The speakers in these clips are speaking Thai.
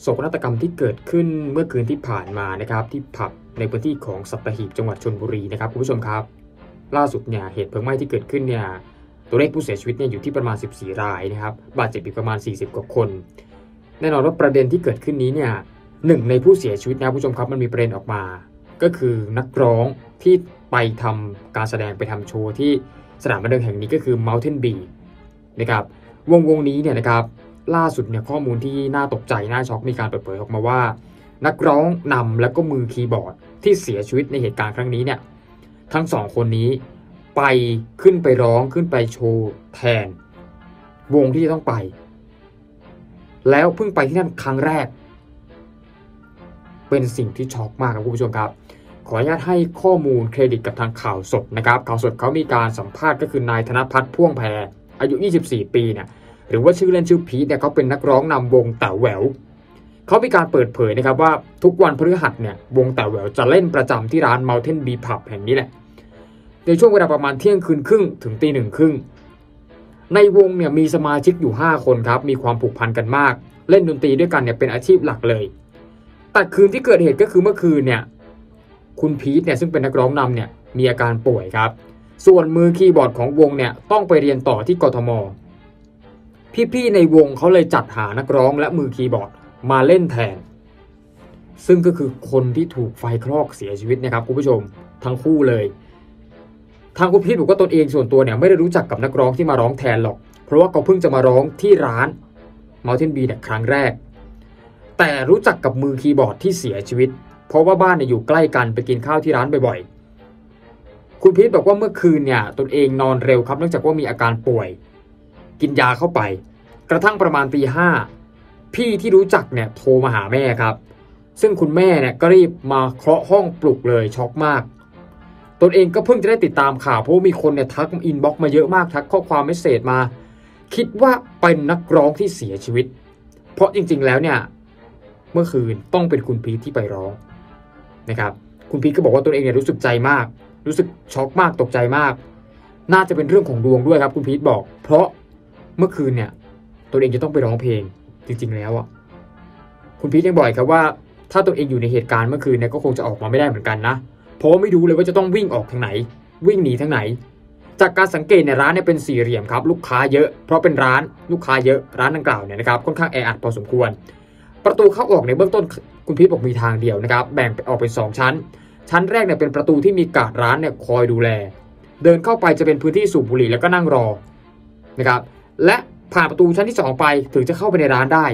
โศกนาฏกรรมที่เกิดขึ้นเมื่อคืนที่ผ่านมานะครับที่ผับในพื้นที่ของสัตหีบจังหวัดชนบุรีนะครับคุณผู้ชมครับ ล่าสุดเนี่ยเหตุเพลิงไหม้ที่เกิดขึ้นเนี่ยตัวเลขผู้เสียชีวิตเนี่ยอยู่ที่ประมาณ 14 รายนะครับบาดเจ็บอีกประมาณ 40 กว่าคน แน่นอนว่าประเด็นที่เกิดขึ้นนี้เนี่ยหนึ่งในผู้เสียชีวิตนะผู้ชมครับมันมีประเด็นออกมา ก็คือนักร้องที่ไปทำการแสดงไปทำโชว์ที่สนามบันเทิงแห่งนี้ก็คือ Mountain Bee นะครับวงวงนี้เนี่ยนะครับ ล่าสุดเนี่ยข้อมูลที่น่าตกใจน่าช็อกมีการเปิดเผยออกมาว่า นักร้องนำและก็มือคีย์บอร์ดที่เสียชีวิตในเหตุการณ์ครั้งนี้เนี่ยทั้งสองคนนี้ไปขึ้นไปร้องขึ้นไปโชว์แทน วงที่จะต้องไป แล้วเพิ่งไปที่นั่นครั้งแรก เป็นสิ่งที่ช็อกมากครับคุณผู้ชมครับ ขออนุญาตให้ข้อมูลเครดิตกับทางข่าวสดนะครับ ข่าวสดเขามีการสัมภาษณ์ก็คือนายธนพัฒน์พ่วงแพรอายุ 24 ปีเนี่ย หรือว่าชื่อเล่นชื่อพีทเนี่ยเขาเป็นนักร้องนำวงแต่แหววเขามีการเปิดเผยนะครับว่าทุกวันพฤหัสเนี่ยวงแต่แหววจะเล่นประจำที่ร้าน Mountain Bee Pub แห่งนี้แหละ ในช่วงเวลาประมาณเที่ยงคืนครึ่งถึงตีหนึ่งครึ่งในวงเนี่ยมีสมาชิกอยู่ 5 คนครับมีความผูกพันกันมาก เล่นดนตรีด้วยกันเนี่ยเป็นอาชีพหลักเลยแต่คืนที่เกิดเหตุก็คือเมื่อคืนเนี่ยคุณพีทเนี่ยซึ่งเป็นนักร้องนำเนี่ยมีอาการป่วยครับ ส่วนมือคีย์บอร์ดของวงเนี่ยต้องไปเรียนต่อที่กทม พี่ๆในวงเขาเลยจัดหานักร้องและมือคีย์บอร์ดมาเล่นแทน ซึ่งก็คือคนที่ถูกไฟคลอกเสียชีวิตนะครับคุณผู้ชมทั้งคู่เลย ทางคุณพีทบอกว่าตนเองส่วนตัวเนี่ยไม่ได้รู้จักกับนักร้องที่มาร้องแทนหรอก เพราะว่าเขาเพิ่งจะมาร้องที่ร้าน Mountain Bee เนี่ยครั้งแรก แต่รู้จักกับมือคีย์บอร์ดที่เสียชีวิต เพราะว่าบ้านเนี่ยอยู่ใกล้กันไปกินข้าวที่ร้านบ่อยๆ คุณพีทบอกว่าเมื่อคืนเนี่ยตนเองนอนเร็วครับเนื่องจากว่ามีอาการป่วย กินยาเข้าไป กระทั่งประมาณตีห้าพี่ที่รู้จักเนี่ยโทรมาหาแม่ครับ ซึ่งคุณแม่เนี่ยก็รีบมาเคาะห้องปลุกเลยช็อกมาก ตนเองก็เพิ่งจะได้ติดตามข่าวเพราะมีคนเนี่ยทัก inbox มาเยอะมากทักข้อความ message มา คิดว่าเป็นนักร้องที่เสียชีวิต เพราะจริงๆแล้วเนี่ยเมื่อคืนต้องเป็นคุณพีทที่ไปร้องนะครับ คุณพีทก็บอกว่าตนเองเนี่ยรู้สึกใจมาก รู้สึกช็อกมากตกใจมาก น่าจะเป็นเรื่องของดวงด้วยครับ คุณพีทบอก เพราะ เมื่อคืนเนี่ยตนเองจะต้องไปร้องเพลงจริง ๆ แล้วอะคุณพีทยังบอกอีกครับว่า ถ้าตนเองอยู่ในเหตุการณ์เมื่อคืนเนี่ยก็คงจะออกมาไม่ได้เหมือนกันนะเพราะไม่รู้เลยว่าจะต้องวิ่งออกทางไหน วิ่งหนีทางไหน จากการสังเกตในยร้านเนี่ยเป็นสี่เหลี่ยมครับ ลูกค้าเยอะ เพราะเป็นร้านลูกค้าเยอะร้านดังกล่าวเนี่ยนะครับค่อนข้างแออัดพอสมควร ประตูเข้าออกในเบื้องต้นคุณพีทบอกมีทางเดียวนะครับ แบ่งออกเป็นสองชั้น ชั้นแรกเนี่ยเป็นประตูที่มีกาดร้านเนี่ยคอยดูแล เดินเข้าไปจะเป็นพื้นที่สูบบุหรี่แล้วก็นั่งรอนะครับ และผ่านประตูชั้นที่สองไปถึงจะเข้าไปในร้านได้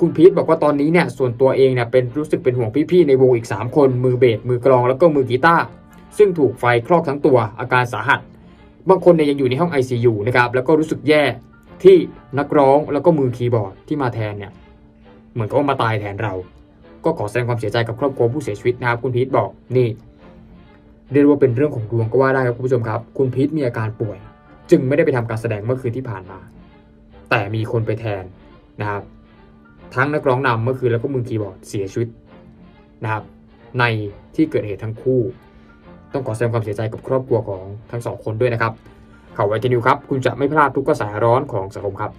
คุณพีทบอกว่าตอนนี้เนี่ยส่วนตัวเองเนี่ยเป็นรู้สึกเป็นห่วงพี่ๆในวงอีก 3 คน มือเบสมือกลองแล้วก็มือกีตาร์ซึ่งถูกไฟคลอกทั้งตัวอาการสาหัส บางคนเนี่ยยังอยู่ในห้อง ICU นะครับแล้วก็รู้สึกแย่ที่นักร้องแล้วก็มือคีย์บอร์ดที่มาแทนเนี่ยเหมือนกับว่ามาตายแทนเรา ก็ขอแสดงความเสียใจกับครอบครัวผู้เสียชีวิตนะครับคุณพีทบอกนี่เรียกว่าเป็นเรื่องของดวงก็ว่าได้ครับคุณผู้ชมครับ คุณพีทมีอาการป่วย จึงไม่ได้ไปทำการแสดงเมื่อคืนที่ผ่านมา แต่มีคนไปแทนนะครับ ทั้งนักร้องนำเมื่อคืนแล้วก็มือคีย์บอร์ดเสียชีวิตนะครับ ในที่เกิดเหตุทั้งคู่ ต้องขอแสดงความเสียใจกับครอบครัวของทั้งสองคนด้วยนะครับข่าวไวทีนิวครับ คุณจะไม่พลาดทุกกระแสร้อนของสังคมครับ